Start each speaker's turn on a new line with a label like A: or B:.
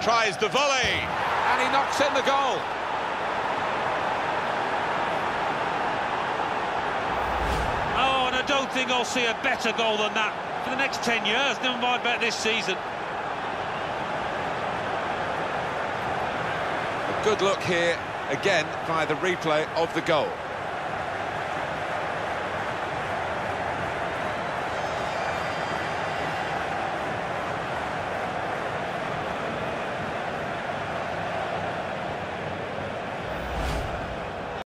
A: tries the volley, and he knocks in the goal.
B: Oh, and I don't think I'll see a better goal than that for the next 10 years, never mind about this season.
A: A good look here, again, by the replay of the goal.